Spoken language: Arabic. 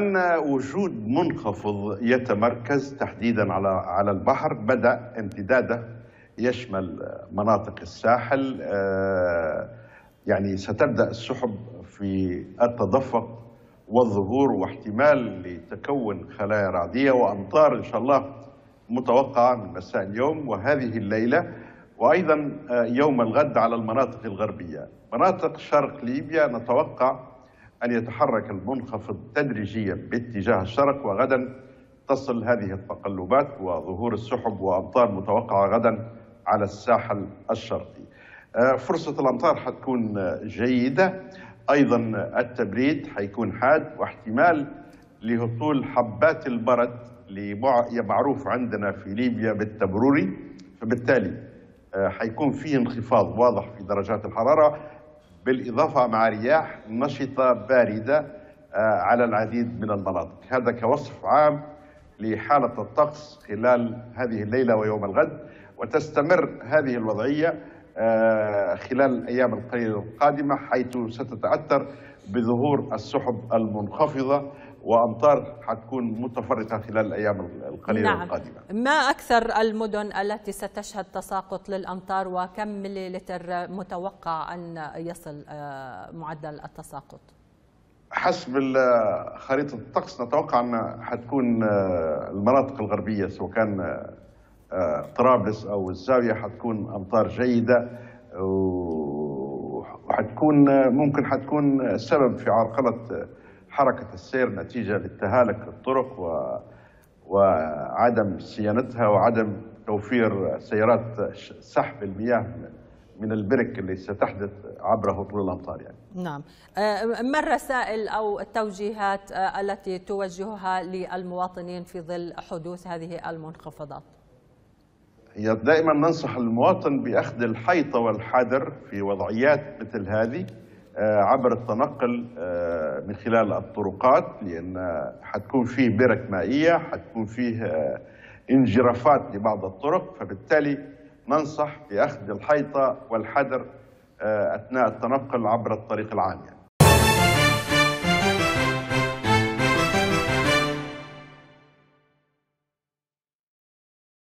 أن وجود منخفض يتمركز تحديدا على على البحر. بدأ امتداده يشمل مناطق الساحل. آه، يعني ستبدأ السحب في التدفق والظهور واحتمال لتكون خلايا رعدية وأمطار إن شاء الله متوقعة من مساء اليوم وهذه الليلة. وأيضا آه، يوم الغد على المناطق الغربية. مناطق شرق ليبيا نتوقع أن يتحرك المنخفض تدريجيا باتجاه الشرق وغدا تصل هذه التقلبات وظهور السحب وأمطار متوقعة غدا على الساحل الشرقي. آه، فرصة الأمطار حتكون جيدة. أيضا التبريد حيكون حاد واحتمال لهطول حبات البرد اللي معروف عندنا في ليبيا بالتبروري. فبالتالي آه، حيكون فيه انخفاض واضح في درجات الحرارة. بالإضافة مع رياح نشطة باردة آه، على العديد من المناطق. هذا كوصف عام لحالة الطقس خلال هذه الليلة ويوم الغد وتستمر هذه الوضعية آه، خلال الأيام القليلة القادمة حيث ستتأثر بظهور السحب المنخفضة وأمطار حتكون متفرقة خلال الأيام القليلة نعم. القادمة. ما أكثر المدن التي ستشهد تساقط للأمطار وكم مليلتر متوقع أن يصل آه، معدل التساقط؟ حسب خريطة الطقس نتوقع أن حتكون آه، المناطق الغربية سواء كان آه، طرابلس أو الزاوية حتكون أمطار جيدة وحتكون ممكن حتكون سبب في عرقلة حركة السير نتيجة للتهالك الطرق و وعدم صيانتها وعدم توفير سيارات سحب المياه من البرك اللي ستحدث عبر هطول الأمطار يعني. نعم. ما الرسائل أو التوجيهات آه، التي توجهها للمواطنين في ظل حدوث هذه المنخفضات؟ هي دائما ننصح المواطن بأخذ الحيطة والحذر في وضعيات مثل هذه عبر التنقل آه، من خلال الطرقات لأن حتكون فيه برك مائية حتكون فيه آه، انجرافات لبعض الطرق فبالتالي ننصح بأخذ الحيطة والحذر أثناء التنقل عبر الطريق العام يعني.